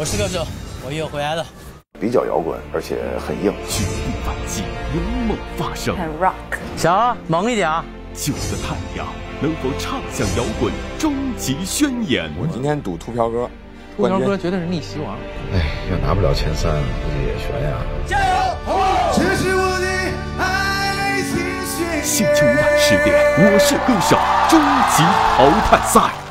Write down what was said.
我是歌手，我又回来了。比较摇滚，而且很硬。举一反击，勇猛发声。很 rock。小啊，猛一点啊！九的太阳能否唱响摇滚终极宣言？我今天赌秃瓢哥，秃瓢哥绝对是逆袭王。哎，要拿不了前三，估计也悬呀。加油！这是我的爱情宣言。星期五晚十点，我是歌手终极淘汰赛。